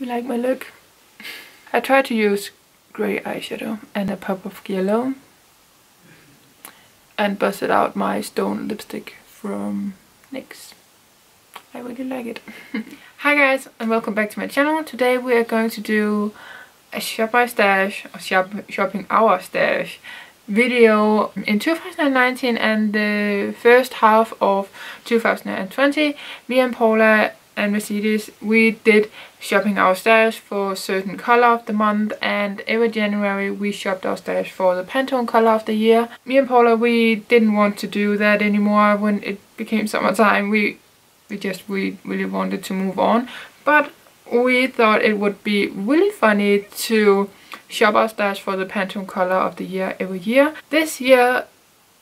You like my look? I tried to use grey eyeshadow and a pop of yellow and busted out my stone lipstick from NYX. I really like it. Hi guys and welcome back to my channel. Today we are going to do a shop my stash or shop shopping our stash video in 2019 and the first half of 2020. Me and Paula and Mercedes, we did shopping our stash for certain color of the month and every January we shopped our stash for the Pantone color of the year. Me and Paula, we didn't want to do that anymore when it became summertime. We, we just we really wanted to move on. But we thought it would be really funny to shop our stash for the Pantone color of the year every year. This year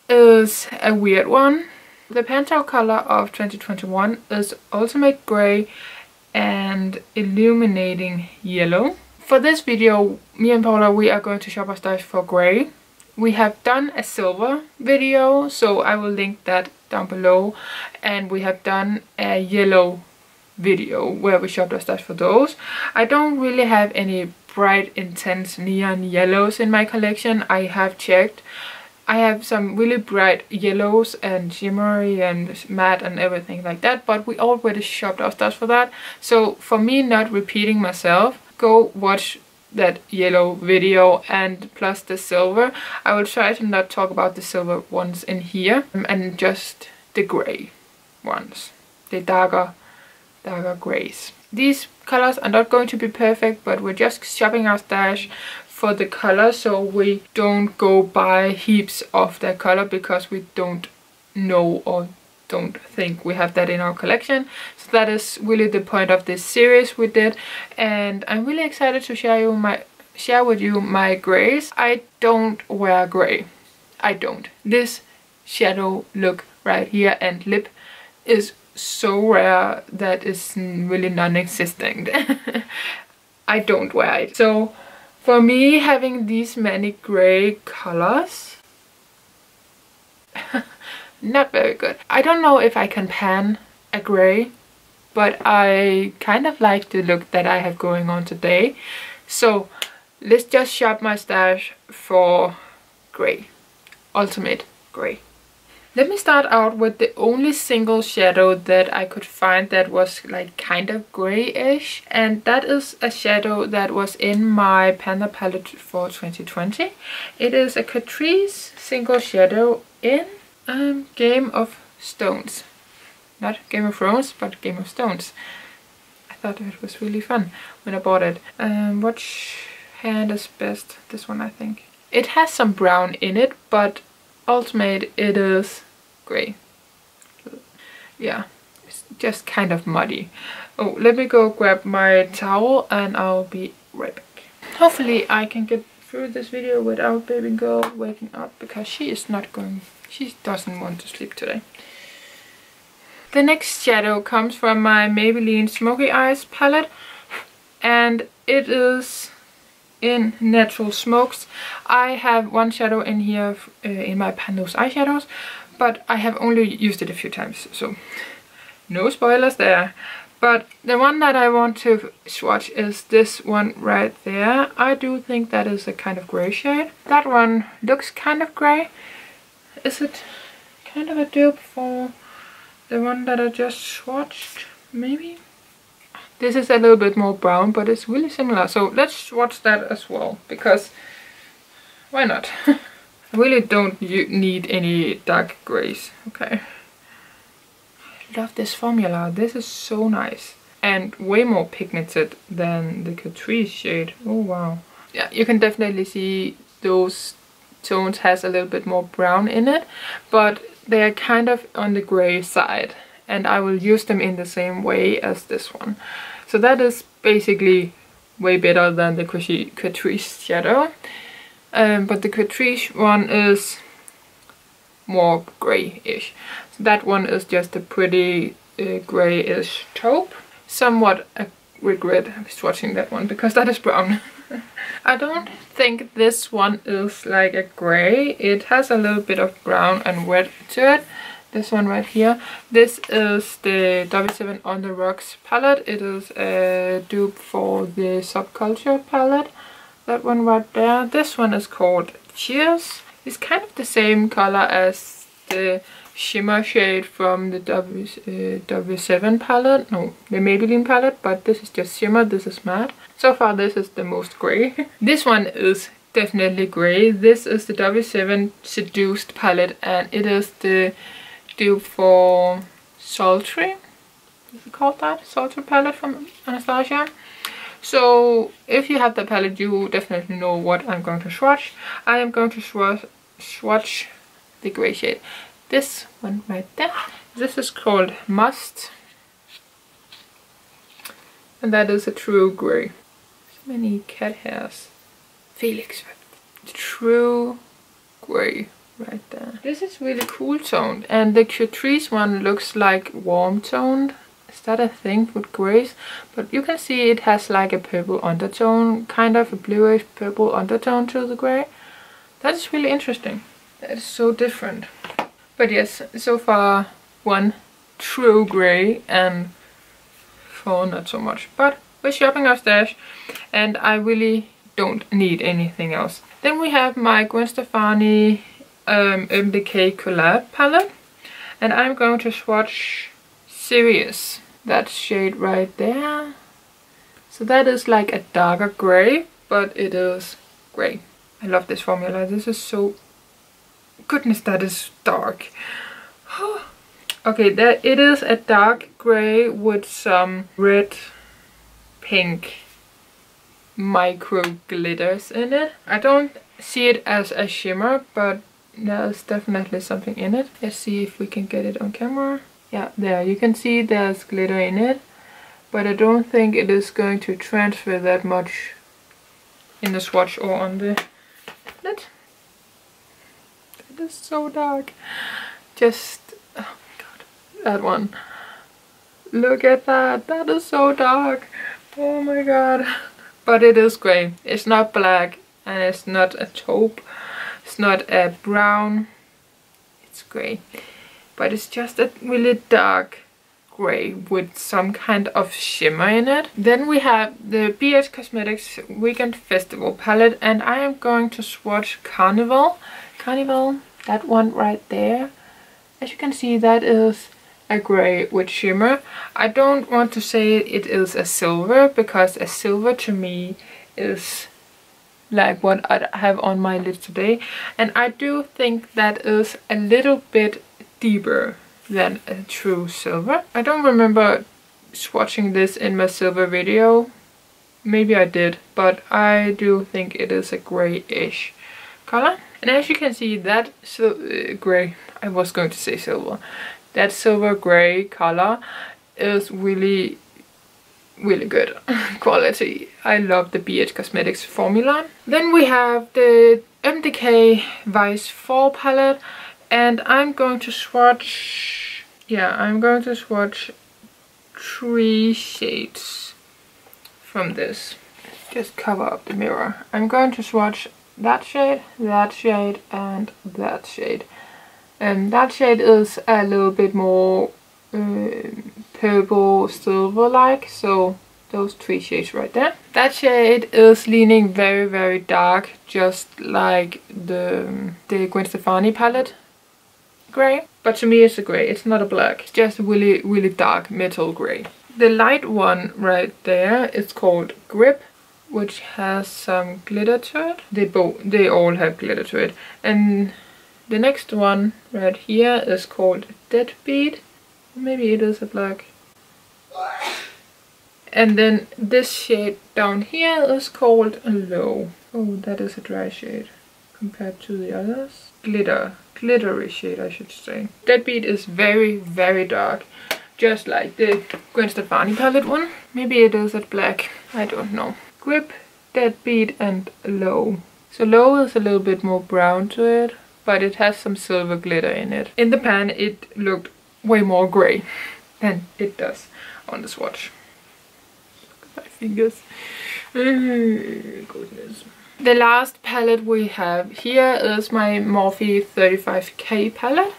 is a weird one the Pantone color of 2021 is Ultimate Grey and Illuminating Yellow. For this video, me and Paula, we are going to shop our stash for grey. We have done a silver video, so I will link that down below. And we have done a yellow video where we shopped our stash for those. I don't really have any bright, intense neon yellows in my collection. I have checked. I have some really bright yellows and shimmery and matte and everything like that, but we already shopped our stuff for that. So for me not repeating myself, go watch that yellow video and plus the silver. I will try to not talk about the silver ones in here um, and just the grey ones, the darker, darker greys. These colors are not going to be perfect, but we're just shopping our stash for the color so we don't go buy heaps of that color because we don't know or don't think we have that in our collection. So that is really the point of this series we did. And i'm really excited to share you my share with you my grays. I don't wear gray. I don't. This shadow look right here and lip is so rare that is really non-existent. I don't wear it. So for me, having these many grey colors, not very good. I don't know if I can pan a grey, but I kind of like the look that I have going on today. So let's just shop my stash for grey, ultimate grey. Let me start out with the only single shadow that I could find that was like kind of grayish and that is a shadow that was in my Panda palette for 2020. It is a Catrice single shadow in um, Game of Stones. Not Game of Thrones, but Game of Stones. I thought it was really fun when I bought it. Um, which hand is best? This one I think. It has some brown in it, but ultimate it is grey. Yeah, it's just kind of muddy. Oh, let me go grab my towel and I'll be right back. Hopefully I can get through this video without baby girl waking up because she is not going, she doesn't want to sleep today. The next shadow comes from my Maybelline Smoky Eyes palette and it is in Natural Smokes. I have one shadow in here uh, in my Pandos eyeshadows but I have only used it a few times, so no spoilers there. But the one that I want to swatch is this one right there. I do think that is a kind of grey shade. That one looks kind of grey. Is it kind of a dupe for the one that I just swatched? Maybe? This is a little bit more brown, but it's really similar. So let's swatch that as well, because why not? I really don't need any dark grays. Okay. I love this formula. This is so nice. And way more pigmented than the Catrice shade. Oh wow. Yeah, you can definitely see those tones has a little bit more brown in it. But they are kind of on the gray side. And I will use them in the same way as this one. So that is basically way better than the Catrice shadow. Um, but the Catrice one is more grey-ish. So that one is just a pretty uh, grey-ish taupe. Somewhat a regret swatching that one because that is brown. I don't think this one is like a grey. It has a little bit of brown and red to it. this one right here. This is the W7 On The Rocks palette. It is a dupe for the Subculture palette. That one right there. This one is called Cheers. It's kind of the same color as the shimmer shade from the w, uh, W7 palette. No, the Maybelline palette, but this is just shimmer, this is matte. So far this is the most grey. this one is definitely grey. This is the W7 Seduced palette and it is the dupe for Sultry. Is it called that? Sultry palette from Anastasia. So if you have the palette you definitely know what I'm going to swatch. I am going to swatch, swatch the grey shade this one right there. This is called Must. And that is a true grey. So many cat hairs. Felix. True grey right there. This is really cool toned. And the Catrice one looks like warm toned. Is that a thing with greys? But you can see it has like a purple undertone, kind of a bluish purple undertone to the grey. That is really interesting. That is so different. But yes, so far one true grey and four not so much. But we're shopping our stash and I really don't need anything else. Then we have my Gwen Stefani um, Decay collab palette. And I'm going to swatch Serious. That shade right there. So that is like a darker grey, but it is grey. I love this formula. This is so goodness that is dark okay that it is a dark gray with some red pink micro glitters in it i don't see it as a shimmer but there's definitely something in it let's see if we can get it on camera yeah there you can see there's glitter in it but i don't think it is going to transfer that much in the swatch or on the lid it is so dark. Just, oh my god, that one. Look at that, that is so dark. Oh my god. But it is grey. It's not black and it's not a taupe. It's not a brown. It's grey. But it's just a really dark grey with some kind of shimmer in it. Then we have the BH Cosmetics Weekend Festival palette and I am going to swatch Carnival. Carnival that one right there as you can see that is a grey with shimmer I don't want to say it is a silver because a silver to me is like what I have on my lid today and I do think that is a little bit deeper than a true silver. I don't remember swatching this in my silver video maybe I did but I do think it is a grayish color and as you can see, that so uh, grey, I was going to say silver, that silver grey color is really, really good quality. I love the BH Cosmetics formula. Then we have the MDK Vice 4 palette and I'm going to swatch, yeah, I'm going to swatch three shades from this. Just cover up the mirror. I'm going to swatch that shade, that shade and that shade. And that shade is a little bit more uh, purple silver like so those three shades right there. That shade is leaning very very dark just like the, the Gwen Stefani palette grey. But to me it's a grey, it's not a black. It's just really really dark metal grey. The light one right there is called Grip which has some glitter to it. They both, they all have glitter to it. And the next one right here is called Deadbeat. Maybe it is a black. And then this shade down here is called Low. Oh, that is a dry shade compared to the others. Glitter, glittery shade I should say. Deadbeat is very, very dark. Just like the Gwen Stefani palette one. Maybe it is a black, I don't know grip, deadbeat and low. So low is a little bit more brown to it, but it has some silver glitter in it. In the pan it looked way more grey than it does on the swatch. Look at my fingers. goodness. The last palette we have here is my Morphe 35k palette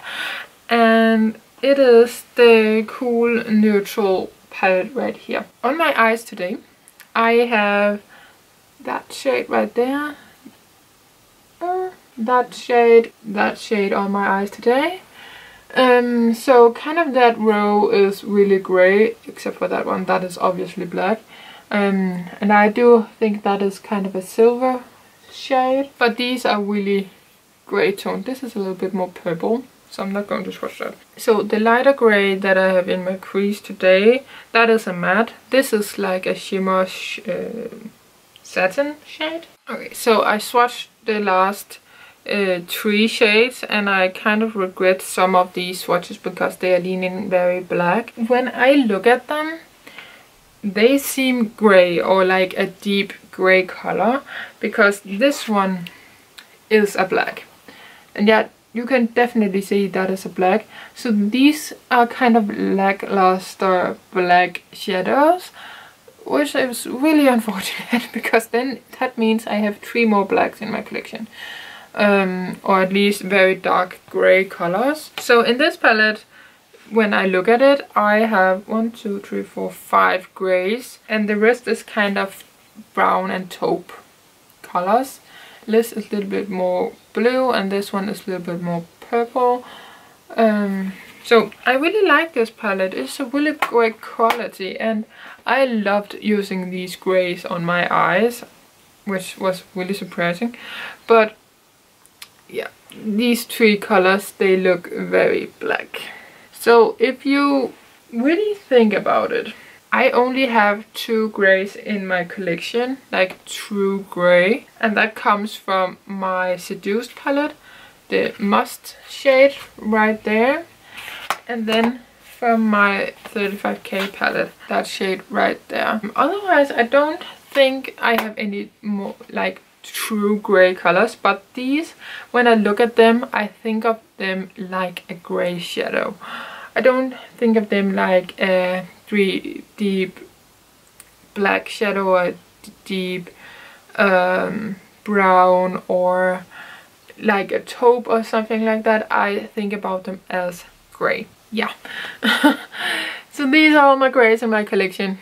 and it is the Cool Neutral palette right here. On my eyes today, I have that shade right there, uh, that shade, that shade on my eyes today. Um, so kind of that row is really grey, except for that one, that is obviously black. Um, and I do think that is kind of a silver shade, but these are really grey tone. This is a little bit more purple so I'm not going to swatch that. So the lighter grey that I have in my crease today, that is a matte. This is like a shimmer sh uh, satin shade. Okay, so I swatched the last uh, three shades and I kind of regret some of these swatches because they are leaning very black. When I look at them, they seem grey or like a deep grey color because this one is a black. And yet you can definitely see that is a black. So these are kind of lackluster black shadows, which is really unfortunate because then that means I have three more blacks in my collection. Um, or at least very dark grey colors. So in this palette, when I look at it, I have one, two, three, four, five greys, and the rest is kind of brown and taupe colors. This is a little bit more blue and this one is a little bit more purple. Um, so I really like this palette. It's a really great quality and I loved using these greys on my eyes, which was really surprising. But yeah, these three colors, they look very black. So if you really think about it, I only have two greys in my collection, like true grey. And that comes from my Seduced palette, the Must shade right there. And then from my 35k palette, that shade right there. Otherwise, I don't think I have any more like true grey colors but these when I look at them I think of them like a grey shadow I don't think of them like a three deep black shadow or deep um, brown or like a taupe or something like that. I think about them as grey. Yeah. so these are all my greys in my collection.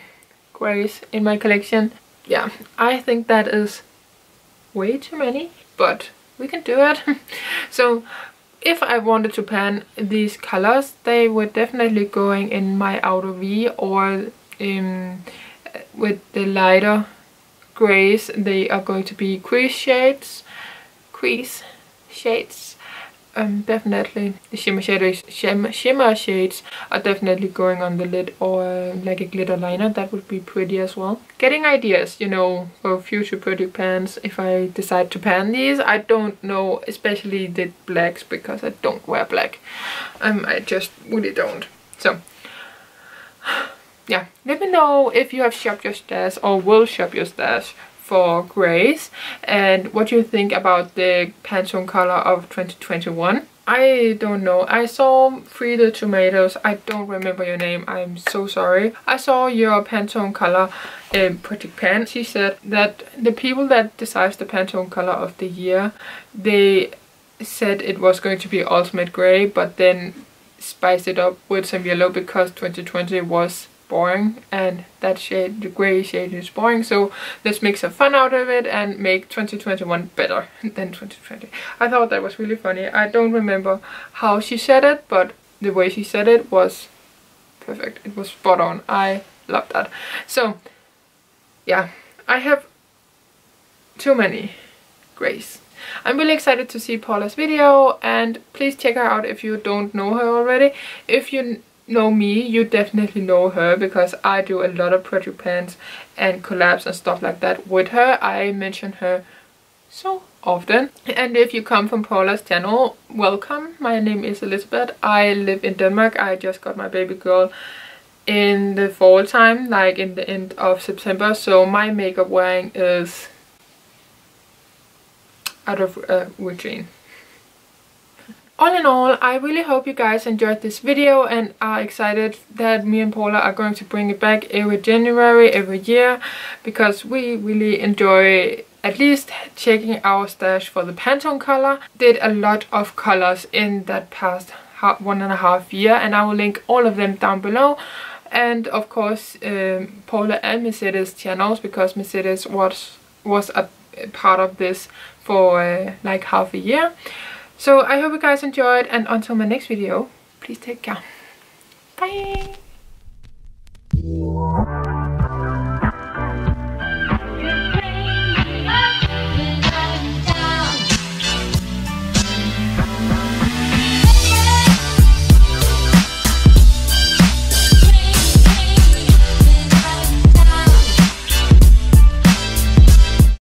Greys in my collection. Yeah, I think that is way too many, but we can do it. so if I wanted to pan these colors, they were definitely going in my outer V or um, with the lighter grays, they are going to be crease shades, crease shades um, definitely the shimmer shades, shimmer, shimmer shades are definitely going on the lid or uh, like a glitter liner. That would be pretty as well. Getting ideas, you know, for future product pans if I decide to pan these. I don't know, especially the blacks because I don't wear black. Um, I just really don't. So, yeah, let me know if you have shopped your stash or will shop your stash for grays and what do you think about the Pantone color of 2021. I don't know. I saw Freethetomatoes. I don't remember your name. I'm so sorry. I saw your Pantone color in Project Pan. She said that the people that decides the Pantone color of the year, they said it was going to be ultimate gray, but then spiced it up with some yellow because 2020 was boring and that shade, the grey shade is boring. So let's make some fun out of it and make 2021 better than 2020. I thought that was really funny. I don't remember how she said it, but the way she said it was perfect. It was spot on. I love that. So yeah, I have too many grays. I'm really excited to see Paula's video and please check her out if you don't know her already. If you know me, you definitely know her because I do a lot of project pans and collabs and stuff like that with her. I mention her so often. And if you come from Paula's channel, welcome. My name is Elisabeth. I live in Denmark. I just got my baby girl in the fall time, like in the end of September. So my makeup wearing is out of uh, routine all in all, I really hope you guys enjoyed this video and are excited that me and Paula are going to bring it back every January, every year, because we really enjoy at least checking our stash for the Pantone color. Did a lot of colors in that past one and a half year and I will link all of them down below and of course um, Paula and Mercedes channels because Mercedes was was a part of this for uh, like half a year. So I hope you guys enjoyed and until my next video, please take care. Bye!